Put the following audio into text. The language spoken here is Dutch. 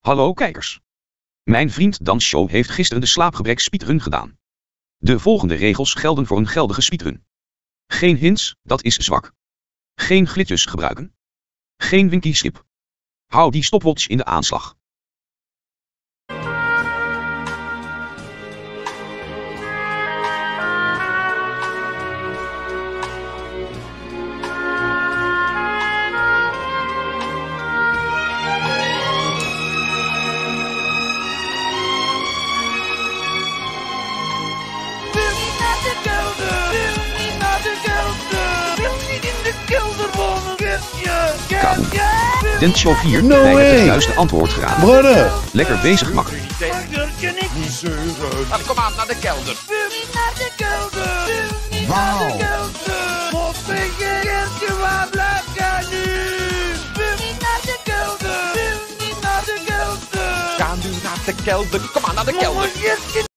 Hallo kijkers. Mijn vriend Dan Show heeft gisteren de slaapgebrek speedrun gedaan. De volgende regels gelden voor een geldige speedrun. Geen hints, dat is zwak. Geen glitjes gebruiken. Geen winky skip. Hou die stopwatch in de aanslag. Den Show 4 No bij het juiste antwoord geraden. Brother! Lekker bezig makker. kom aan naar de kelder. Naar de kelder. Wil niet naar Wauw. Ga nu naar de kelder. Kom aan naar de kelder.